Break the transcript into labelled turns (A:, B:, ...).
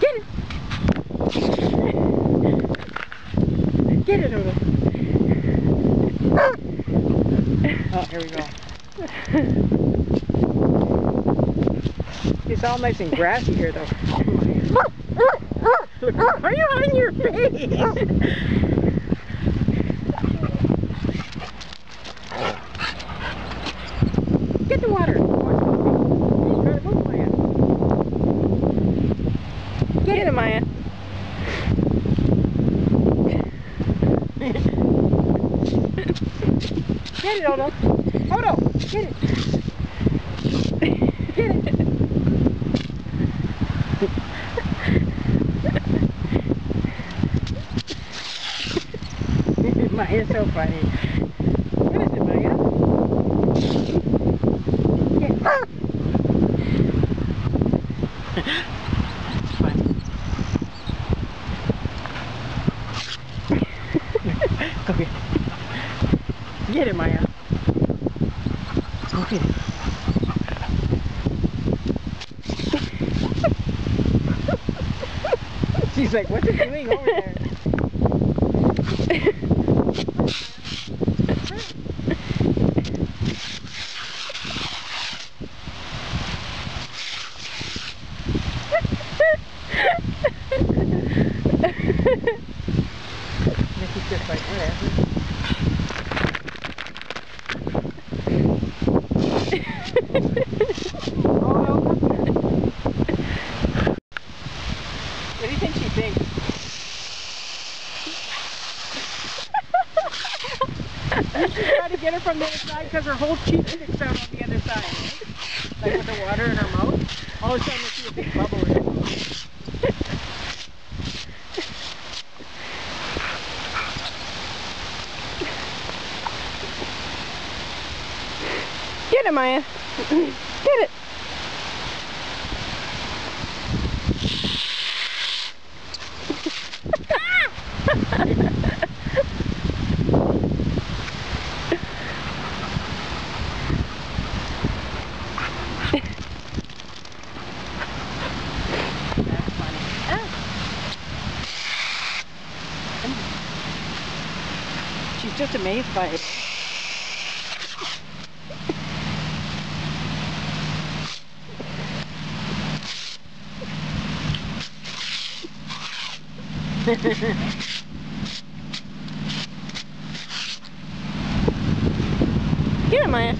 A: Get it! Get it, Odo. Oh, here we go. It's all nice and grassy here, though. Are you on your face? Get the water. Get it, Maya. Get it, Odo. Odo, get it. Get it. Maya's so funny. What is it, Maya? Get It's Get it. Get it, Maya. Go get it. She's like, what's it doing over there? just like, whatever. What do you think she thinks? you get her from the other side because her whole cheek sticks out on the other side. Like with the water in her mouth. All of a sudden you see a big bubble in her mouth. Get it, Maya. Get it. She's just amazed by it. get Here, Maya.